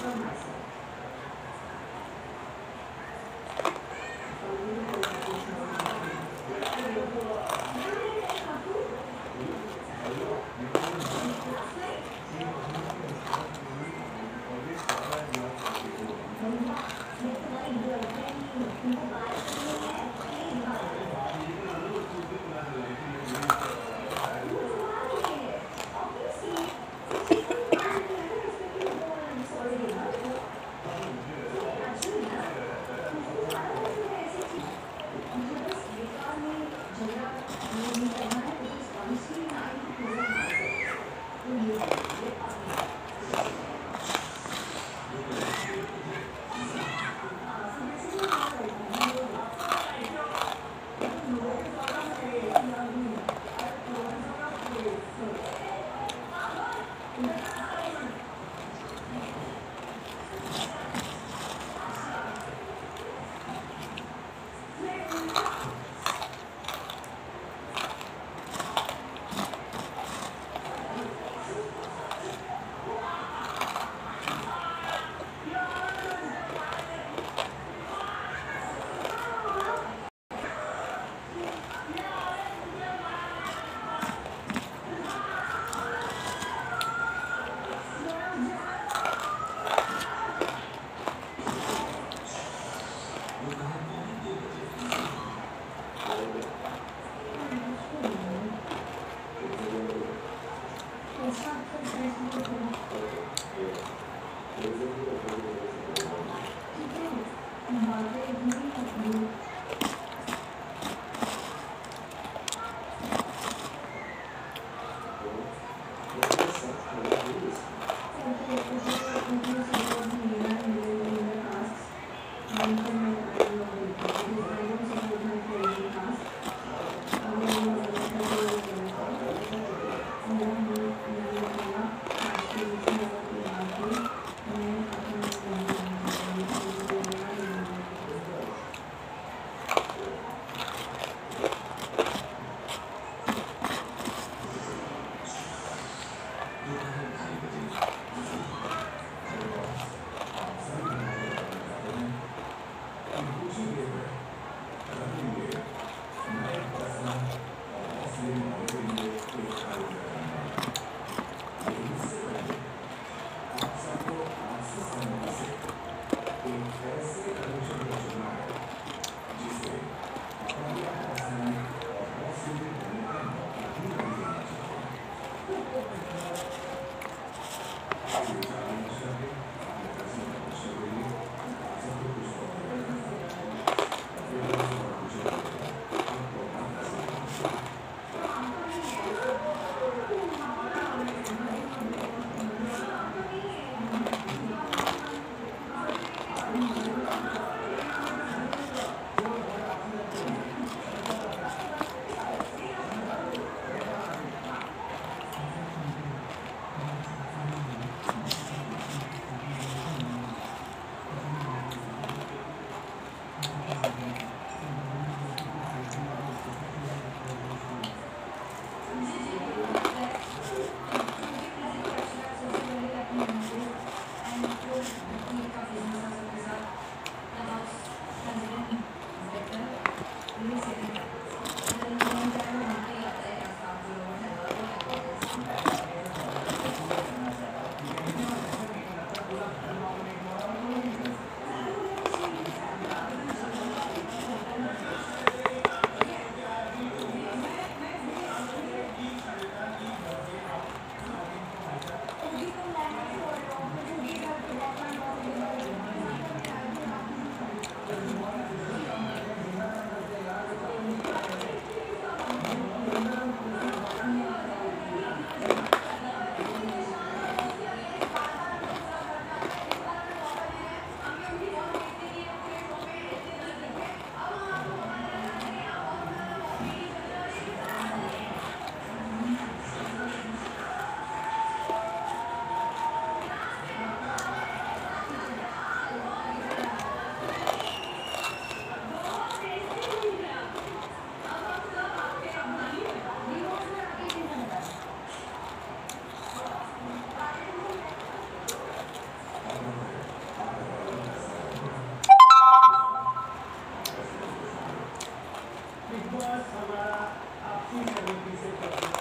chamar. सभा आपकी समिति से